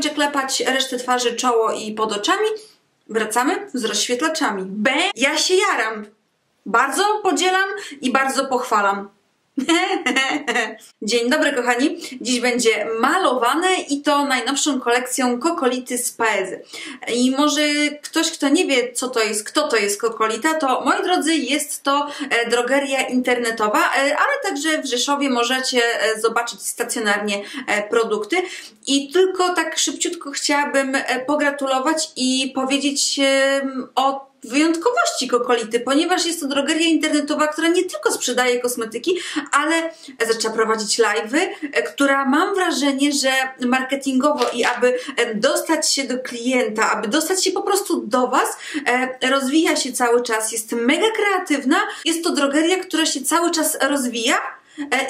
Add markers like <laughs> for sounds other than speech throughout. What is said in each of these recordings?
kończę klepać resztę twarzy, czoło i pod oczami. Wracamy z rozświetlaczami. B. Ja się jaram. Bardzo podzielam i bardzo pochwalam. <laughs> Dzień dobry kochani, dziś będzie malowane i to najnowszą kolekcją Kokolity z Paezy. I może ktoś, kto nie wie co to jest, kto to jest Kokolita, to moi drodzy jest to e, drogeria internetowa, e, ale także w Rzeszowie możecie e, zobaczyć stacjonarnie produkty. I tylko tak szybciutko chciałabym pogratulować i powiedzieć o wyjątkowości Kokolity, ponieważ jest to drogeria internetowa, która nie tylko sprzedaje kosmetyki, ale zaczęła prowadzić live'y, e, która mam wrażenie, że marketingowo i aby e, dostać się do klienta, aby dostać się po prostu do Was, e, rozwija się cały czas, jest mega kreatywna, jest to drogeria, która się cały czas rozwija,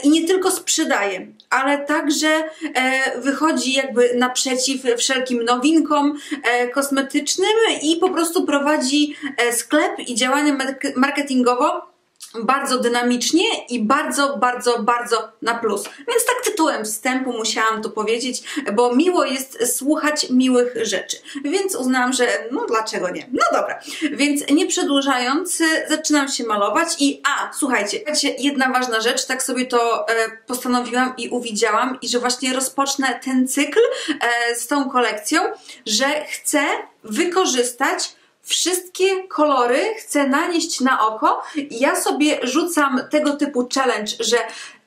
i nie tylko sprzedaje, ale także e, wychodzi jakby naprzeciw wszelkim nowinkom e, kosmetycznym i po prostu prowadzi sklep i działania marketingowo bardzo dynamicznie i bardzo, bardzo, bardzo na plus. Więc tak tytułem wstępu musiałam to powiedzieć, bo miło jest słuchać miłych rzeczy. Więc uznałam, że no dlaczego nie? No dobra. Więc nie przedłużając, zaczynam się malować i a, słuchajcie, jedna ważna rzecz, tak sobie to e, postanowiłam i uwidziałam i że właśnie rozpocznę ten cykl e, z tą kolekcją, że chcę wykorzystać wszystkie kolory chcę nanieść na oko i ja sobie rzucam tego typu challenge, że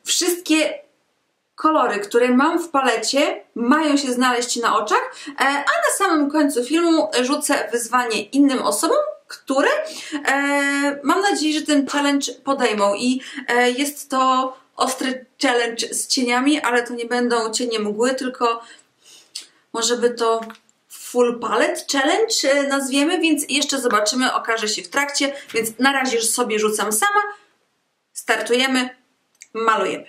wszystkie kolory, które mam w palecie, mają się znaleźć na oczach, e, a na samym końcu filmu rzucę wyzwanie innym osobom, które e, mam nadzieję, że ten challenge podejmą. I e, jest to ostry challenge z cieniami, ale to nie będą cienie mgły, tylko może by to Full Palette Challenge e, nazwiemy, więc jeszcze zobaczymy, okaże się w trakcie, więc na razie sobie rzucam sama, startujemy, malujemy.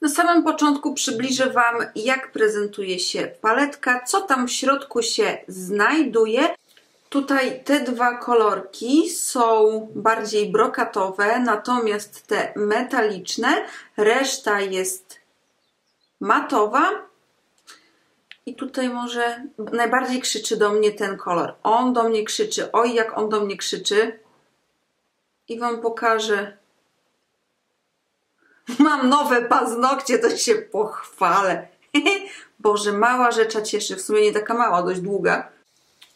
Na samym początku przybliżę Wam, jak prezentuje się paletka, co tam w środku się znajduje. Tutaj te dwa kolorki są bardziej brokatowe, natomiast te metaliczne, reszta jest matowa, i tutaj może najbardziej krzyczy do mnie ten kolor. On do mnie krzyczy. Oj, jak on do mnie krzyczy. I Wam pokażę. Mam nowe paznokcie, to się pochwalę. <laughs> Boże, mała rzecza cieszy. W sumie nie taka mała, dość długa.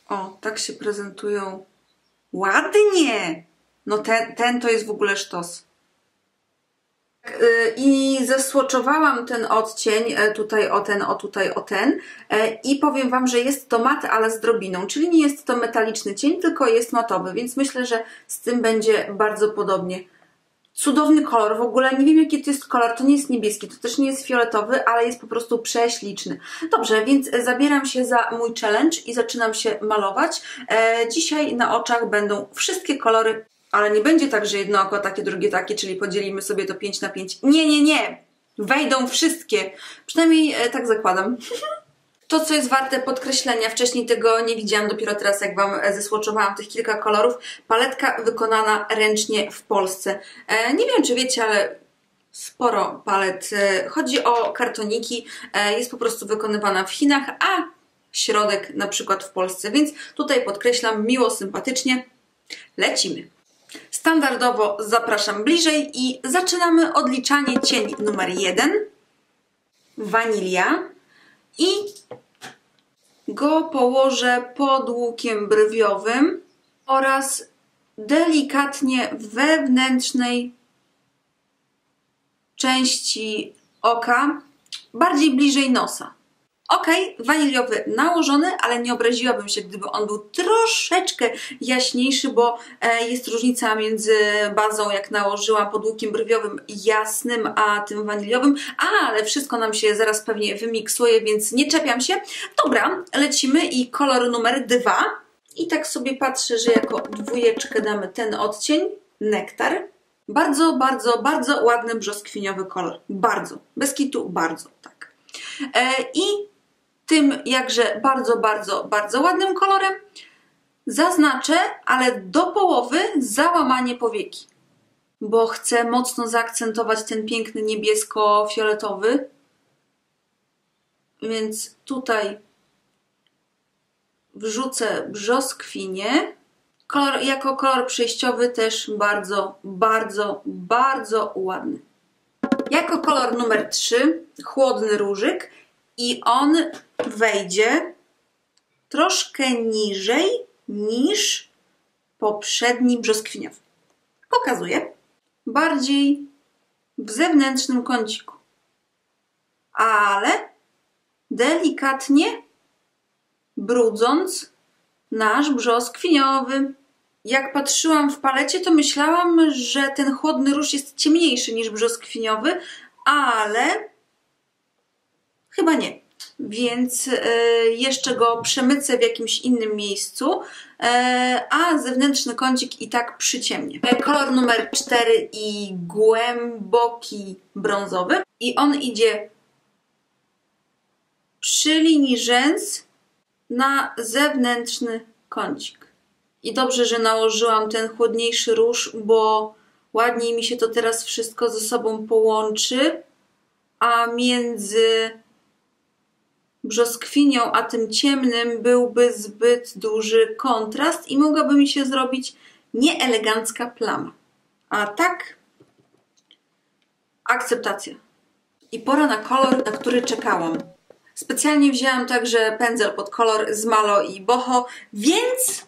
O, tak się prezentują. Ładnie! No ten, ten to jest w ogóle sztos. Y, i zesłoczowałam ten odcień, e, tutaj o ten, o tutaj o ten e, i powiem Wam, że jest to mat, ale z drobiną, czyli nie jest to metaliczny cień, tylko jest matowy, więc myślę, że z tym będzie bardzo podobnie. Cudowny kolor, w ogóle nie wiem jaki to jest kolor, to nie jest niebieski, to też nie jest fioletowy, ale jest po prostu prześliczny. Dobrze, więc zabieram się za mój challenge i zaczynam się malować. E, dzisiaj na oczach będą wszystkie kolory ale nie będzie tak, że jedno oko takie, drugie takie, czyli podzielimy sobie to 5 na 5. Nie, nie, nie! Wejdą wszystkie. Przynajmniej e, tak zakładam. <laughs> To, co jest warte podkreślenia, wcześniej tego nie widziałam, dopiero teraz jak Wam e, zesłoczowałam tych kilka kolorów, paletka wykonana ręcznie w Polsce. E, nie wiem, czy wiecie, ale sporo palet. Chodzi o kartoniki, jest po prostu wykonywana w Chinach, a środek na przykład w Polsce, więc tutaj podkreślam miło, sympatycznie. Lecimy. Standardowo zapraszam bliżej i zaczynamy odliczanie cień numer 1. Wanilia. I go położę pod łukiem brwiowym oraz delikatnie wewnętrznej części oka, bardziej bliżej nosa. Ok, waniliowy nałożony, ale nie obraziłabym się, gdyby on był troszeczkę jaśniejszy, bo e, jest różnica między bazą, jak nałożyłam pod łukiem brwiowym jasnym, a tym waniliowym, ale wszystko nam się zaraz pewnie wymiksuje, więc nie czepiam się. Dobra, lecimy i kolor numer dwa. I tak sobie patrzę, że jako dwójeczkę damy ten odcień, nektar. Bardzo, bardzo, bardzo ładny brzoskwiniowy kolor. Bardzo. Bez kitu, bardzo, tak. E, I tym jakże bardzo, bardzo, bardzo ładnym kolorem. Zaznaczę, ale do połowy załamanie powieki, bo chcę mocno zaakcentować ten piękny niebiesko-fioletowy. Więc tutaj wrzucę brzoskwinię. Kolor, jako kolor przejściowy też bardzo, bardzo, bardzo ładny. Jako kolor numer 3 chłodny różyk i on wejdzie troszkę niżej niż poprzedni brzoskwiniowy. Pokazuję. Bardziej w zewnętrznym kąciku. Ale delikatnie brudząc nasz brzoskwiniowy. Jak patrzyłam w palecie, to myślałam, że ten chłodny róż jest ciemniejszy niż brzoskwiniowy, ale chyba nie. Więc y, jeszcze go przemycę w jakimś innym miejscu, y, a zewnętrzny kącik i tak przyciemnie. Kolor numer 4 i głęboki brązowy. I on idzie przy linii rzęs na zewnętrzny kącik. I dobrze, że nałożyłam ten chłodniejszy róż, bo ładniej mi się to teraz wszystko ze sobą połączy, a między brzoskwinią a tym ciemnym byłby zbyt duży kontrast i mogłaby mi się zrobić nieelegancka plama. A tak akceptacja. I pora na kolor, na który czekałam. Specjalnie wzięłam także pędzel pod kolor z Malo i Boho, więc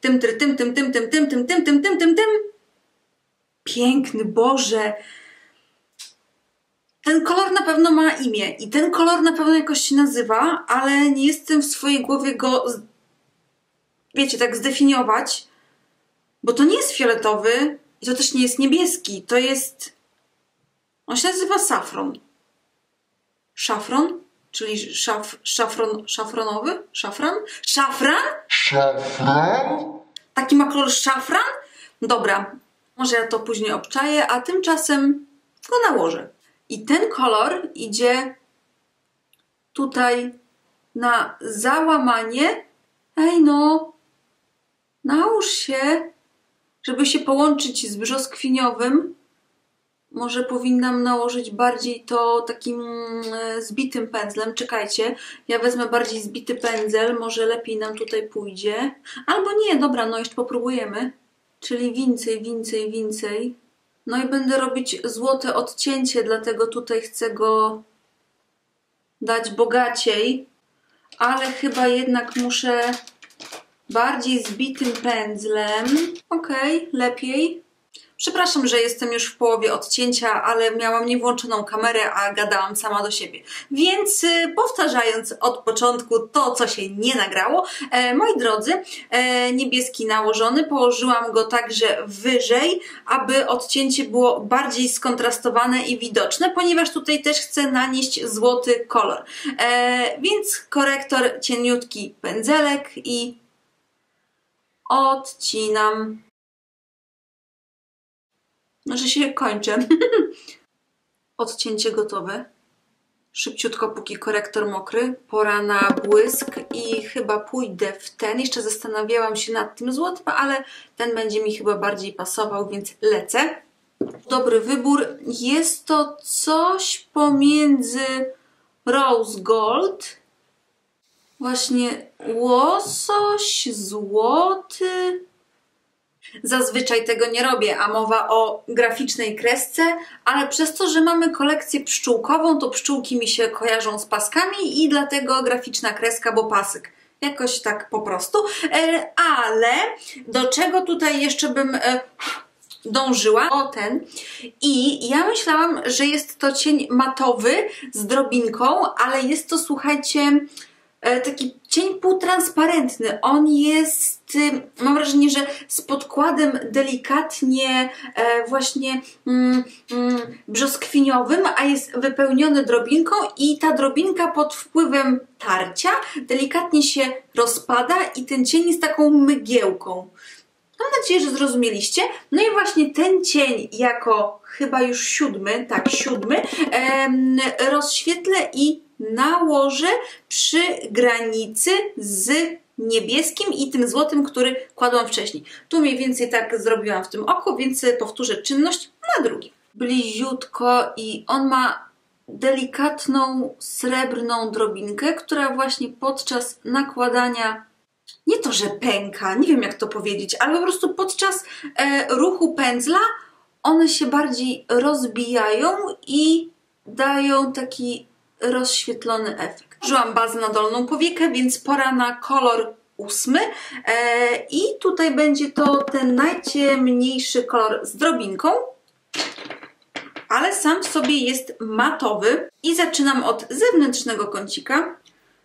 tym, tym, tym, tym, tym, tym, tym, tym, tym, tym, tym, tym, tym. Piękny, Boże! Ten kolor na pewno ma imię i ten kolor na pewno jakoś się nazywa, ale nie jestem w swojej głowie go, wiecie, tak zdefiniować, bo to nie jest fioletowy i to też nie jest niebieski. To jest. On się nazywa safron. Szafron? czyli szaf, szafron, szafronowy? Szafran? Szafran? Szafran? Taki ma kolor szafran? Dobra, może ja to później obczaję, a tymczasem go nałożę. I ten kolor idzie tutaj na załamanie. Ej no, nałóż się, żeby się połączyć z brzoskwiniowym może powinnam nałożyć bardziej to takim e, zbitym pędzlem. Czekajcie, ja wezmę bardziej zbity pędzel, może lepiej nam tutaj pójdzie. Albo nie, dobra, no jeszcze popróbujemy. Czyli więcej, więcej, więcej. No i będę robić złote odcięcie, dlatego tutaj chcę go dać bogaciej. Ale chyba jednak muszę bardziej zbitym pędzlem. Okay, lepiej. Przepraszam, że jestem już w połowie odcięcia, ale miałam niewłączoną kamerę, a gadałam sama do siebie. Więc y, powtarzając od początku to, co się nie nagrało, e, moi drodzy, e, niebieski nałożony, położyłam go także wyżej, aby odcięcie było bardziej skontrastowane i widoczne, ponieważ tutaj też chcę nanieść złoty kolor. E, więc korektor, cieniutki pędzelek i odcinam znaczy się kończę. <laughs> Odcięcie gotowe. Szybciutko, póki korektor mokry. Pora na błysk i chyba pójdę w ten. Jeszcze zastanawiałam się nad tym złotym, ale ten będzie mi chyba bardziej pasował, więc lecę. Dobry wybór. Jest to coś pomiędzy Rose Gold, właśnie łosoś, złoty, Zazwyczaj tego nie robię, a mowa o graficznej kresce, ale przez to, że mamy kolekcję pszczółkową, to pszczółki mi się kojarzą z paskami i dlatego graficzna kreska, bo pasek. Jakoś tak po prostu. E, ale do czego tutaj jeszcze bym e, dążyła? O ten. I ja myślałam, że jest to cień matowy z drobinką, ale jest to, słuchajcie, taki cień półtransparentny. On jest, y, mam wrażenie, że z podkładem delikatnie e, właśnie mm, mm, brzoskwiniowym, a jest wypełniony drobinką i ta drobinka pod wpływem tarcia delikatnie się rozpada i ten cień jest taką mgiełką. Mam nadzieję, że zrozumieliście. No i właśnie ten cień jako chyba już siódmy, tak, siódmy, rozświetlę i nałożę przy granicy z niebieskim i tym złotym, który kładłam wcześniej. Tu mniej więcej tak zrobiłam w tym oku, więc powtórzę czynność na drugim. Bliziutko i on ma delikatną srebrną drobinkę, która właśnie podczas nakładania nie to, że pęka, nie wiem jak to powiedzieć, ale po prostu podczas e, ruchu pędzla one się bardziej rozbijają i dają taki rozświetlony efekt. Użyłam bazę na dolną powiekę, więc pora na kolor ósmy e, i tutaj będzie to ten najciemniejszy kolor z drobinką, ale sam w sobie jest matowy i zaczynam od zewnętrznego kącika.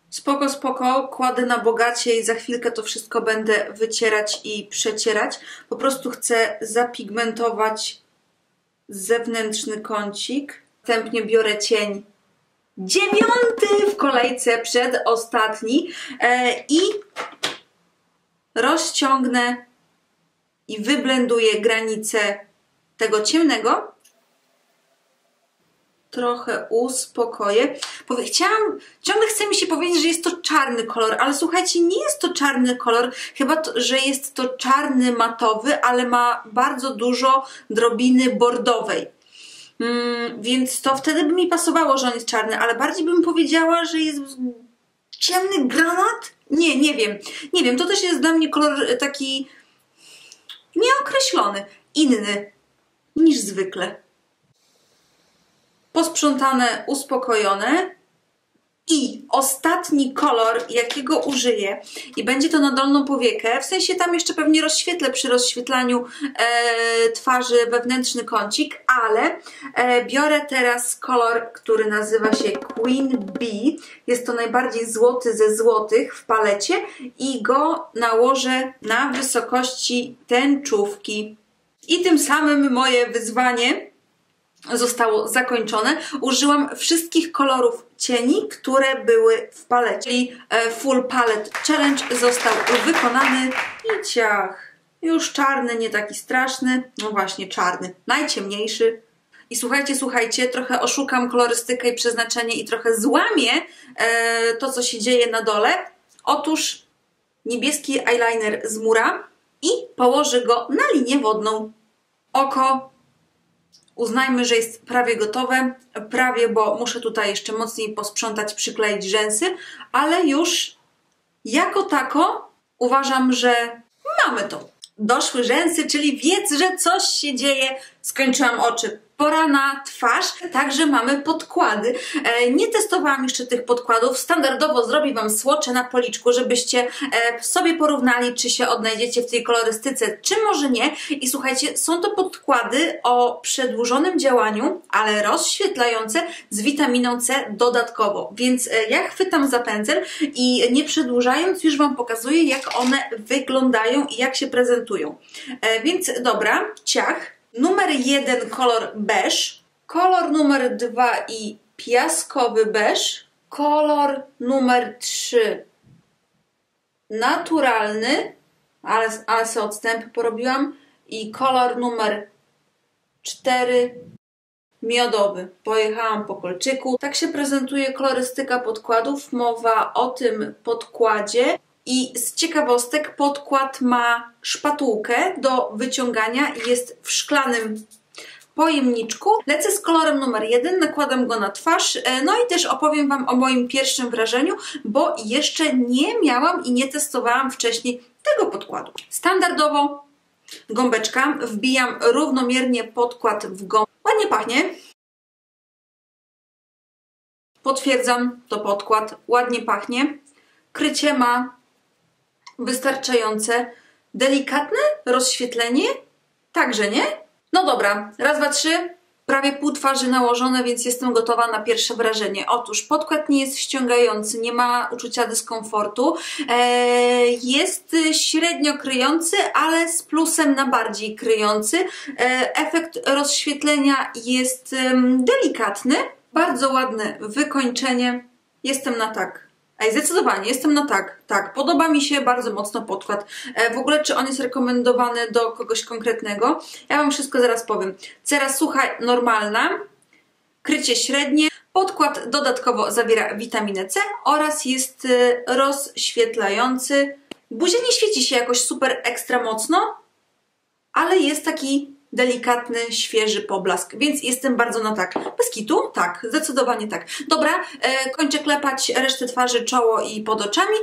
Spoko, spoko, kładę na bogacie i za chwilkę to wszystko będę wycierać i przecierać. Po prostu chcę zapigmentować zewnętrzny kącik. Następnie biorę cień dziewiąty w kolejce, przedostatni e, i rozciągnę i wyblenduję granicę tego ciemnego trochę uspokoję. Chciałam, ciągle chce mi się powiedzieć, że jest to czarny kolor, ale słuchajcie, nie jest to czarny kolor, chyba, to, że jest to czarny matowy, ale ma bardzo dużo drobiny bordowej. Mm, więc to wtedy by mi pasowało, że on jest czarny, ale bardziej bym powiedziała, że jest ciemny granat? Nie, nie wiem. Nie wiem, to też jest dla mnie kolor taki nieokreślony, inny niż zwykle posprzątane, uspokojone. I ostatni kolor, jakiego użyję, i będzie to na dolną powiekę, w sensie tam jeszcze pewnie rozświetlę przy rozświetlaniu e, twarzy wewnętrzny kącik, ale e, biorę teraz kolor, który nazywa się Queen Bee. Jest to najbardziej złoty ze złotych w palecie i go nałożę na wysokości tęczówki. I tym samym moje wyzwanie zostało zakończone. Użyłam wszystkich kolorów cieni, które były w palecie. Czyli e, Full Palette Challenge został wykonany i ciach. Już czarny, nie taki straszny. No właśnie, czarny. Najciemniejszy. I słuchajcie, słuchajcie, trochę oszukam kolorystykę i przeznaczenie i trochę złamię e, to, co się dzieje na dole. Otóż niebieski eyeliner z mura i położę go na linię wodną. Oko Uznajmy, że jest prawie gotowe. Prawie, bo muszę tutaj jeszcze mocniej posprzątać, przykleić rzęsy, ale już jako tako uważam, że mamy to. Doszły rzęsy, czyli wiedz, że coś się dzieje. Skończyłam oczy pora na twarz, także mamy podkłady. E, nie testowałam jeszcze tych podkładów. Standardowo zrobię Wam słocze na policzku, żebyście e, sobie porównali, czy się odnajdziecie w tej kolorystyce, czy może nie. I słuchajcie, są to podkłady o przedłużonym działaniu, ale rozświetlające z witaminą C dodatkowo. Więc e, ja chwytam za pędzel i nie przedłużając już Wam pokazuję, jak one wyglądają i jak się prezentują. Więc dobra, ciach. Numer jeden kolor beż, kolor numer dwa i piaskowy beż, kolor numer trzy naturalny, ale, ale sobie odstępy porobiłam i kolor numer cztery miodowy. Pojechałam po kolczyku. Tak się prezentuje kolorystyka podkładów. Mowa o tym podkładzie. I z ciekawostek podkład ma szpatułkę do wyciągania i jest w szklanym pojemniczku. Lecę z kolorem numer jeden, nakładam go na twarz, e, no i też opowiem Wam o moim pierwszym wrażeniu, bo jeszcze nie miałam i nie testowałam wcześniej tego podkładu. Standardowo gąbeczka, wbijam równomiernie podkład w gąbkę. Ładnie pachnie. Potwierdzam, to podkład, ładnie pachnie. Krycie ma wystarczające. Delikatne rozświetlenie? Także nie? No dobra, raz, dwa, trzy. Prawie pół twarzy nałożone, więc jestem gotowa na pierwsze wrażenie. Otóż podkład nie jest ściągający, nie ma uczucia dyskomfortu. Eee, jest średnio kryjący, ale z plusem na bardziej kryjący. Eee, efekt rozświetlenia jest delikatny. Bardzo ładne wykończenie. Jestem na tak. Zdecydowanie, jestem na tak. Tak, podoba mi się bardzo mocno podkład. E, w ogóle, czy on jest rekomendowany do kogoś konkretnego? Ja Wam wszystko zaraz powiem. Cera sucha, normalna, krycie średnie, podkład dodatkowo zawiera witaminę C oraz jest e, rozświetlający. Buzia nie świeci się jakoś super ekstra mocno, ale jest taki delikatny, świeży poblask, więc jestem bardzo na tak. Bez kitu? Tak, zdecydowanie tak. Dobra, e, kończę klepać resztę twarzy, czoło i pod oczami.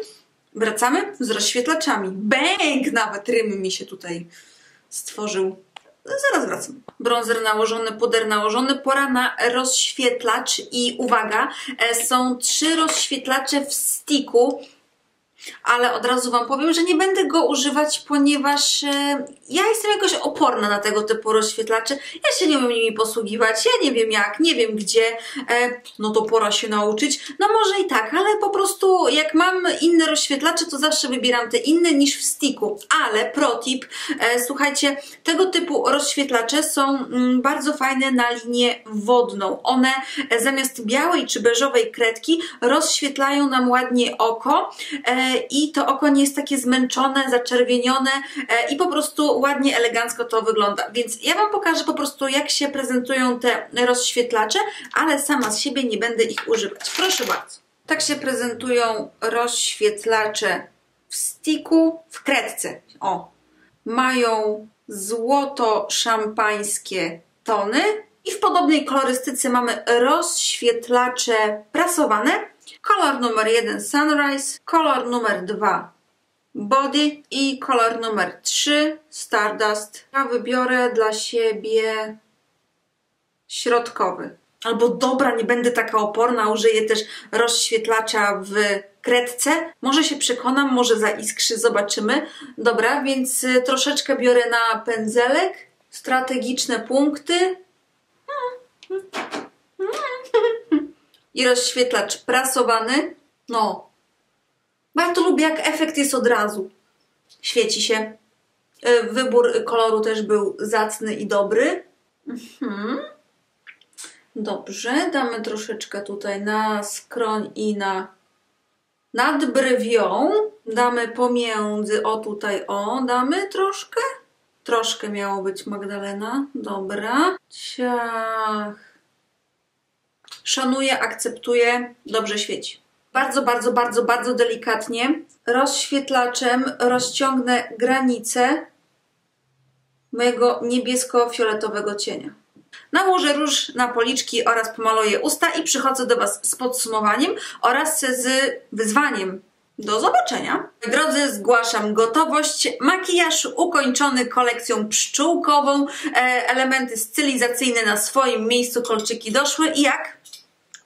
Wracamy z rozświetlaczami. Bęk! Nawet rym mi się tutaj stworzył. Zaraz wracam. Bronzer nałożony, puder nałożony. Pora na rozświetlacz i uwaga, e, są trzy rozświetlacze w sticku ale od razu Wam powiem, że nie będę go używać, ponieważ e, ja jestem jakoś oporna na tego typu rozświetlacze. Ja się nie umiem nimi posługiwać, ja nie wiem jak, nie wiem gdzie, e, no to pora się nauczyć. No może i tak, ale po prostu jak mam inne rozświetlacze, to zawsze wybieram te inne niż w sticku. Ale protip, e, słuchajcie, tego typu rozświetlacze są mm, bardzo fajne na linię wodną. One zamiast białej czy beżowej kredki rozświetlają nam ładnie oko. I to oko nie jest takie zmęczone, zaczerwienione e, i po prostu ładnie, elegancko to wygląda. Więc ja Wam pokażę po prostu jak się prezentują te rozświetlacze, ale sama z siebie nie będę ich używać. Proszę bardzo. Tak się prezentują rozświetlacze w sticku, w kredce. O, mają złoto-szampańskie tony i w podobnej kolorystyce mamy rozświetlacze prasowane kolor numer 1 Sunrise, kolor numer 2 Body i kolor numer 3 Stardust. Ja wybiorę dla siebie środkowy. Albo dobra, nie będę taka oporna, użyję też rozświetlacza w kredce. Może się przekonam, może zaiskrzy, zobaczymy. Dobra, więc y, troszeczkę biorę na pędzelek. Strategiczne punkty. I rozświetlacz prasowany. No. Bardzo lubię, jak efekt jest od razu. Świeci się. E, wybór koloru też był zacny i dobry. Mhm. Dobrze, damy troszeczkę tutaj na skroń i na nad brwią. Damy pomiędzy, o tutaj, o, damy troszkę. Troszkę miało być Magdalena. Dobra. Ciach szanuję, akceptuję, dobrze świeci. Bardzo, bardzo, bardzo, bardzo delikatnie rozświetlaczem rozciągnę granicę mojego niebiesko-fioletowego cienia. Nałożę róż na policzki oraz pomaluję usta i przychodzę do Was z podsumowaniem oraz z wyzwaniem. Do zobaczenia. Drodzy, zgłaszam gotowość. Makijaż ukończony kolekcją pszczółkową. E, elementy stylizacyjne na swoim miejscu, kolczyki doszły. I jak?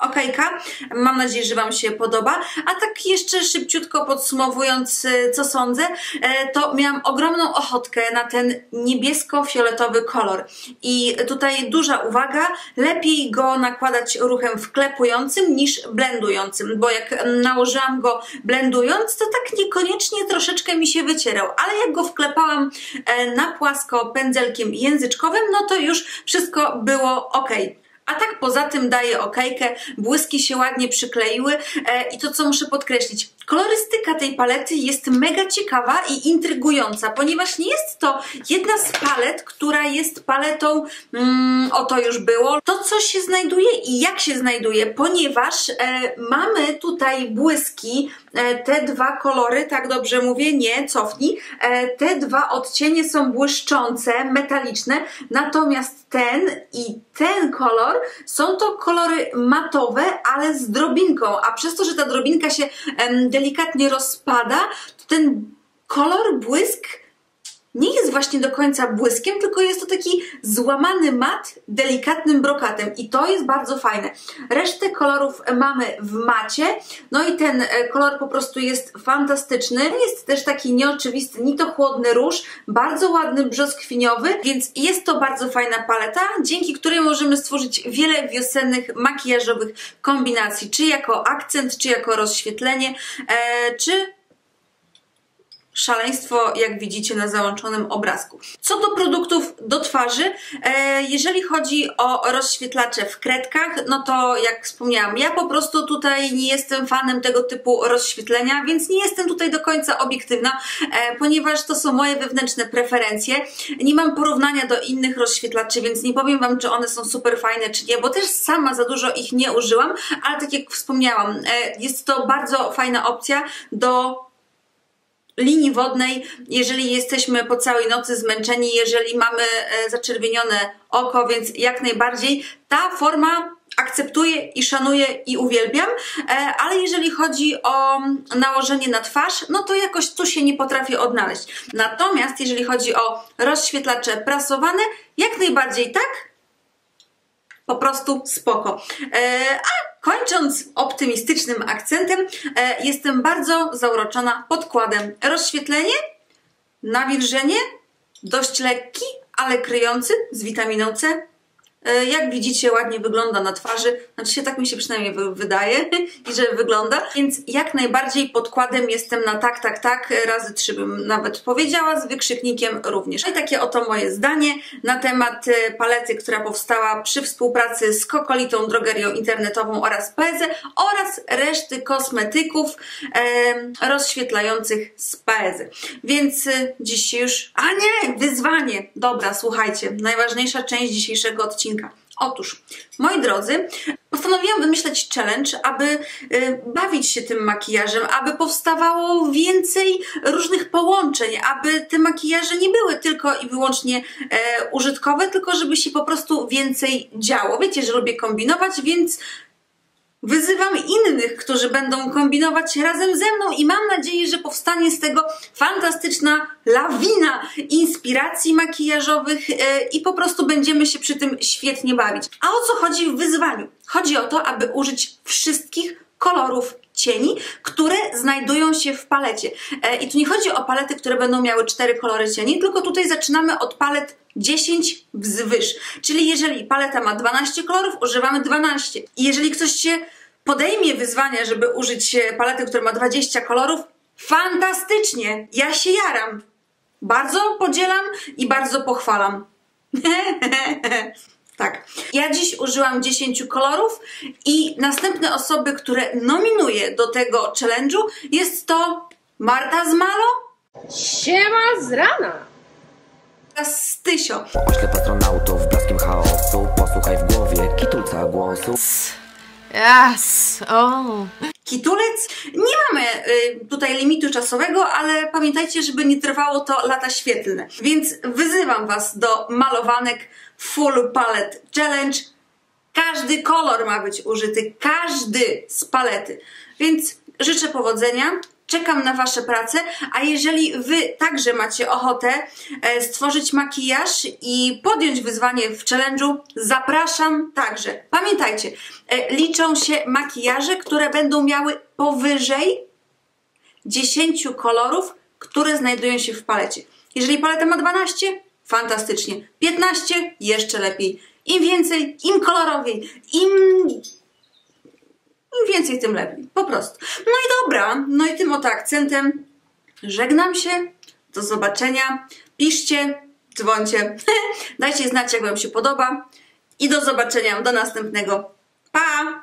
Okejka. Mam nadzieję, że Wam się podoba. A tak jeszcze szybciutko podsumowując, e, co sądzę, e, to miałam ogromną ochotkę na ten niebiesko-fioletowy kolor. I tutaj duża uwaga, lepiej go nakładać ruchem wklepującym niż blendującym, bo jak nałożyłam go blendując, to tak niekoniecznie troszeczkę mi się wycierał, ale jak go wklepałam e, na płasko pędzelkiem języczkowym, no to już wszystko było ok. A tak poza tym daje okejkę, błyski się ładnie przykleiły e, i to co muszę podkreślić, kolorystyka tej palety jest mega ciekawa i intrygująca, ponieważ nie jest to jedna z palet, która jest paletą, mm, o to już było, to co się znajduje i jak się znajduje, ponieważ e, mamy tutaj błyski, e, te dwa kolory, tak dobrze mówię, nie, cofnij, e, te dwa odcienie są błyszczące, metaliczne, natomiast ten i ten kolor są to kolory matowe, ale z drobinką, a przez to, że ta drobinka się em, delikatnie rozpada, to ten kolor, błysk nie jest właśnie do końca błyskiem, tylko jest to taki złamany mat delikatnym brokatem i to jest bardzo fajne. Resztę kolorów mamy w macie, no i ten e, kolor po prostu jest fantastyczny. Jest też taki nieoczywisty, ni to chłodny róż, bardzo ładny brzoskwiniowy, więc jest to bardzo fajna paleta, dzięki której możemy stworzyć wiele wiosennych makijażowych kombinacji, czy jako akcent, czy jako rozświetlenie, e, czy szaleństwo, jak widzicie na załączonym obrazku. Co do produktów do twarzy, e, jeżeli chodzi o rozświetlacze w kredkach, no to jak wspomniałam, ja po prostu tutaj nie jestem fanem tego typu rozświetlenia, więc nie jestem tutaj do końca obiektywna, e, ponieważ to są moje wewnętrzne preferencje. Nie mam porównania do innych rozświetlaczy, więc nie powiem Wam, czy one są super fajne, czy nie, bo też sama za dużo ich nie użyłam, ale tak jak wspomniałam, e, jest to bardzo fajna opcja do linii wodnej, jeżeli jesteśmy po całej nocy zmęczeni, jeżeli mamy e, zaczerwienione oko, więc jak najbardziej ta forma akceptuję i szanuję i uwielbiam, e, ale jeżeli chodzi o nałożenie na twarz, no to jakoś tu się nie potrafię odnaleźć. Natomiast jeżeli chodzi o rozświetlacze prasowane, jak najbardziej tak, po prostu spoko. E, a kończąc optymistycznym akcentem, e, jestem bardzo zauroczona podkładem. Rozświetlenie, nawilżenie, dość lekki, ale kryjący z witaminą C. E, jak widzicie, ładnie wygląda na twarzy. Znaczy się tak mi się przynajmniej wydaje, i że wygląda. Więc jak najbardziej podkładem jestem na tak, tak, tak, razy trzy bym nawet powiedziała, z wykrzyknikiem również. No I takie oto moje zdanie na temat e, palety, która powstała przy współpracy z Kokolitą Drogerią Internetową oraz Peze oraz reszty kosmetyków e, rozświetlających z Peze. Więc e, dziś już... A nie! Wyzwanie! Dobra, słuchajcie. Najważniejsza część dzisiejszego odcinka odcinka. Otóż, moi drodzy, postanowiłam wymyśleć challenge, aby y, bawić się tym makijażem, aby powstawało więcej różnych połączeń, aby te makijaże nie były tylko i wyłącznie e, użytkowe, tylko żeby się po prostu więcej działo. Wiecie, że lubię kombinować, więc Wyzywam innych, którzy będą kombinować razem ze mną i mam nadzieję, że powstanie z tego fantastyczna lawina inspiracji makijażowych e, i po prostu będziemy się przy tym świetnie bawić. A o co chodzi w wyzwaniu? Chodzi o to, aby użyć wszystkich kolorów cieni, które znajdują się w palecie. E, I tu nie chodzi o palety, które będą miały cztery kolory cieni, tylko tutaj zaczynamy od palet 10 wzwyż. Czyli jeżeli paleta ma 12 kolorów, używamy 12. I jeżeli ktoś się podejmie wyzwania, żeby użyć palety, która ma 20 kolorów, fantastycznie! Ja się jaram. Bardzo podzielam i bardzo pochwalam. <laughs> tak. Ja dziś użyłam 10 kolorów i następne osoby, które nominuję do tego challenge'u jest to Marta z Malo. Siema z rana! Stysio. Oślep astronautów blaskiem chaosu Posłuchaj w głowie kitulca głosu Yes, o. Kitulec. Nie mamy y, tutaj limitu czasowego, ale pamiętajcie, żeby nie trwało to lata świetlne. Więc wyzywam Was do malowanek Full Palette Challenge. Każdy kolor ma być użyty, każdy z palety. Więc życzę powodzenia. Czekam na Wasze prace, a jeżeli Wy także macie ochotę e, stworzyć makijaż i podjąć wyzwanie w challenge'u, zapraszam także. Pamiętajcie, e, liczą się makijaże, które będą miały powyżej 10 kolorów, które znajdują się w palecie. Jeżeli paleta ma 12, fantastycznie. 15, jeszcze lepiej. Im więcej, im kolorowiej, im im więcej, tym lepiej. Po prostu. No i dobra, no i tym oto akcentem żegnam się. Do zobaczenia. Piszcie, dzwońcie. <laughs> Dajcie znać, jak Wam się podoba. I do zobaczenia. Do następnego. Pa!